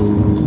you.